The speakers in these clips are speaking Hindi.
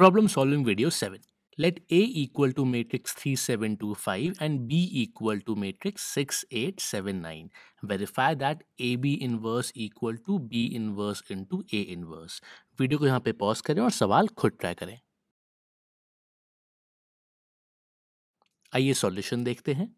Problem solving video 7. Let A equal to matrix 3725 and B equal to matrix 6879. Verify that AB inverse equal to B inverse into A inverse. Video को यहाँ पे पॉज करें और सवाल खुद ट्राई करें आइए सॉल्यूशन देखते हैं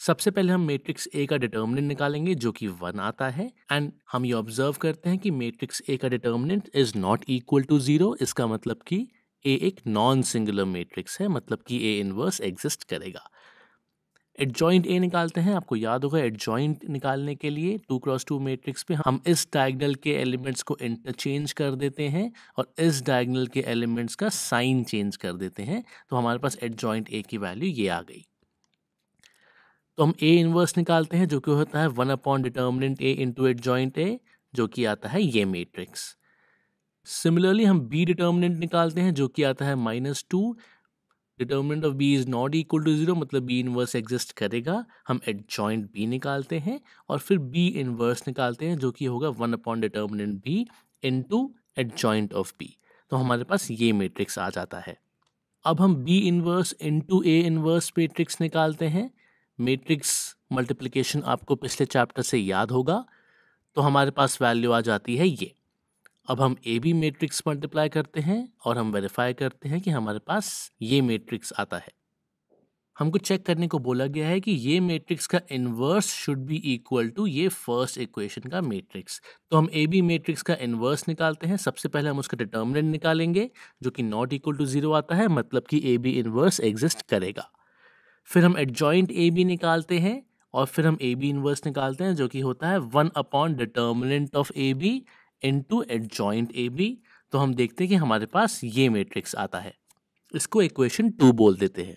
सबसे पहले हम मैट्रिक्स ए का डिटर्मिनेंट निकालेंगे जो कि वन आता है एंड हम ये ऑब्ज़र्व करते हैं कि मैट्रिक्स ए का determinant is not equal to zero इसका मतलब कि ए एक नॉन सिंगुलर मैट्रिक्स है मतलब कि ए इनवर्स एग्जिस्ट करेगा। एडजॉइंट ए निकालते हैं, आपको याद होगा एडजॉइंट निकालने के लिए टू क्रॉस टू मैट्रिक्स पे हम इस डायगनल के एलिमेंट्स को इंटरचेंज कर देते हैं और इस डायगनल के एलिमेंट्स का साइन चेंज कर देते हैं तो हमारे पास एडजॉइंट ए की वैल्यू ये आ गई। तो हम ए इनवर्स निकालते हैं, जो कि होता है one upon determinant A into adjoint A जो कि आता है ये मैट्रिक्स सिमिलरली हम बी डिटर्मिनेंट निकालते हैं, जो कि आता है minus two determinant of B is not equal to zero मतलब बी इनवर्स एग्जिस्ट करेगा। हम एड जॉइंट बी निकालते हैं और फिर बी इनवर्स निकालते हैं, जो कि होगा one upon determinant B into adjoint of B तो हमारे पास ये मैट्रिक्स आ जाता है। अब हम B inverse into A inverse matrix निकालते हैं। मैट्रिक्स मल्टीप्लिकेशन आपको पिछले चैप्टर से याद होगा। तो हमारे पास वैल्यू आ जाती है ये। अब हम ए बी मैट्रिक्स मल्टीप्लाई करते हैं और हम वेरीफाई करते हैं कि हमारे पास ये मैट्रिक्स आता है। हमको चेक करने को बोला गया है कि ये मैट्रिक्स का inverse should be equal to ये फ़र्स्ट इक्वेशन का मैट्रिक्स तो हम ए बी मैट्रिक्स का इन्वर्स निकालते हैं। सबसे पहले हम उसका डिटर्मिनेंट निकालेंगे, जो कि नॉट इक्वल टू ज़ीरो आता है मतलब कि ए बी इन्वर्स एग्जिस्ट करेगा। फिर हम एडजॉइंट ए बी निकालते हैं और फिर हम ए बी इन्वर्स निकालते हैं, जो कि होता है one upon determinant of A B into adjoint A B तो हम देखते हैं कि हमारे पास ये मैट्रिक्स आता है। इसको इक्वेशन टू बोल देते हैं।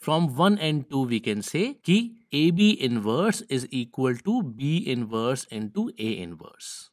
From one and two we can say कि A B inverse is equal to B inverse into A inverse